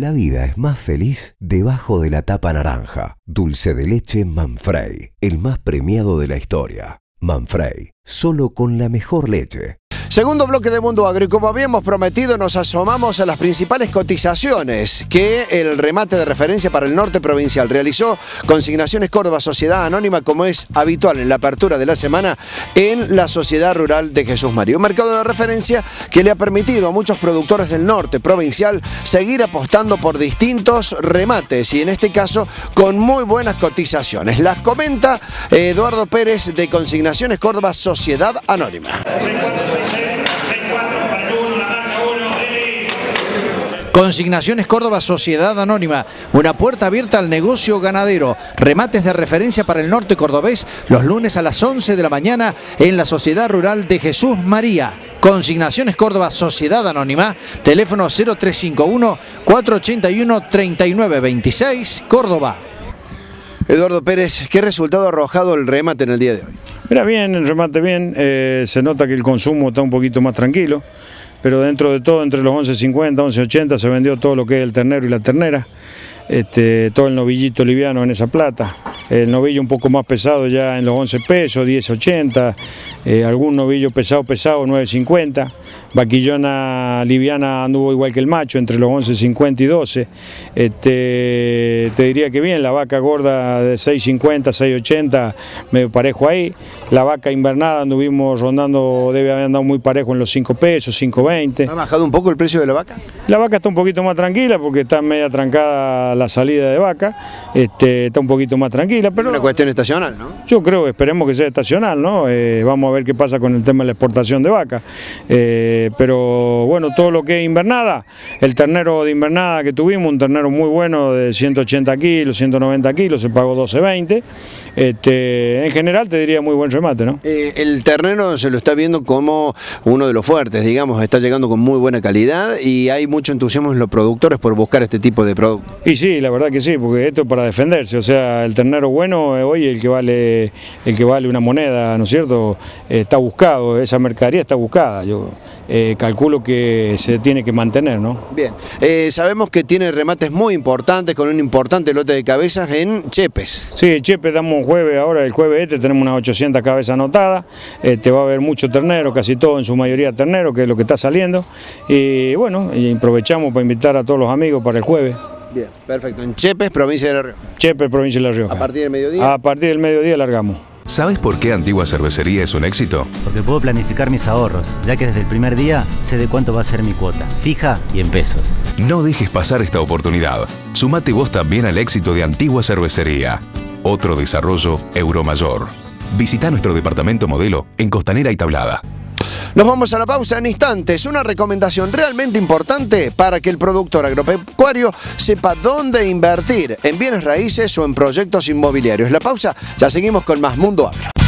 La vida es más feliz debajo de la tapa naranja. Dulce de leche Manfrey, el más premiado de la historia. Manfrey, solo con la mejor leche. Segundo bloque de Mundo Agro y como habíamos prometido nos asomamos a las principales cotizaciones que el remate de referencia para el norte provincial realizó Consignaciones Córdoba Sociedad Anónima como es habitual en la apertura de la semana en la Sociedad Rural de Jesús María. Un mercado de referencia que le ha permitido a muchos productores del norte provincial seguir apostando por distintos remates y en este caso con muy buenas cotizaciones. Las comenta Eduardo Pérez de Consignaciones Córdoba Sociedad Anónima. Consignaciones Córdoba Sociedad Anónima, una puerta abierta al negocio ganadero. Remates de referencia para el norte cordobés los lunes a las 11 de la mañana en la Sociedad Rural de Jesús María. Consignaciones Córdoba Sociedad Anónima, teléfono 0351 481 3926 Córdoba. Eduardo Pérez, ¿qué resultado ha arrojado el remate en el día de hoy? Mira bien, el remate bien, eh, se nota que el consumo está un poquito más tranquilo pero dentro de todo, entre los 11.50, 11.80 se vendió todo lo que es el ternero y la ternera, este, todo el novillito liviano en esa plata, el novillo un poco más pesado ya en los 11 pesos, 10.80, eh, algún novillo pesado, pesado, 9.50, vaquillona liviana anduvo igual que el macho, entre los 11.50 y 12, este, te diría que bien, la vaca gorda de 6.50, 6.80, medio parejo ahí, la vaca invernada anduvimos rondando, debe haber andado muy parejo en los 5 pesos, 5.20. ¿Ha bajado un poco el precio de la vaca? La vaca está un poquito más tranquila porque está media trancada la salida de vaca, este, está un poquito más tranquila. Pero una cuestión estacional, ¿no? Yo creo, esperemos que sea estacional, ¿no? Eh, vamos a ver qué pasa con el tema de la exportación de vaca. Eh, pero bueno, todo lo que es invernada, el ternero de invernada que tuvimos, un ternero muy bueno de 180 kilos, 190 kilos, se pagó 12.20. Este, en general te diría muy buen remate, ¿no? Eh, el ternero se lo está viendo como uno de los fuertes, digamos, está llegando con muy buena calidad y hay mucho entusiasmo en los productores por buscar este tipo de productos. Y sí, la verdad que sí, porque esto es para defenderse, o sea, el ternero bueno eh, hoy el que vale el que vale una moneda, ¿no es cierto? Eh, está buscado, esa mercadería está buscada. Yo calculo que se tiene que mantener, ¿no? Bien, sabemos que tiene remates muy importantes con un importante lote de cabezas en Chepes. Sí, Chepes damos jueves, ahora el jueves este tenemos unas 800 cabezas anotadas, este, va a haber mucho ternero, casi todo en su mayoría ternero, que es lo que está saliendo, y bueno, y aprovechamos para invitar a todos los amigos para el jueves. Bien, perfecto. En Chepes, provincia de La Rioja. Chepes, provincia de La Rioja. ¿A partir del mediodía? A partir del mediodía largamos. ¿Sabes por qué Antigua Cervecería es un éxito? Porque puedo planificar mis ahorros, ya que desde el primer día sé de cuánto va a ser mi cuota, fija y en pesos. No dejes pasar esta oportunidad. Sumate vos también al éxito de Antigua Cervecería. Otro desarrollo Euromayor. Visita nuestro departamento modelo en Costanera y Tablada. Nos vamos a la pausa en instantes. Una recomendación realmente importante para que el productor agropecuario sepa dónde invertir, en bienes raíces o en proyectos inmobiliarios. La pausa, ya seguimos con más Mundo Agro.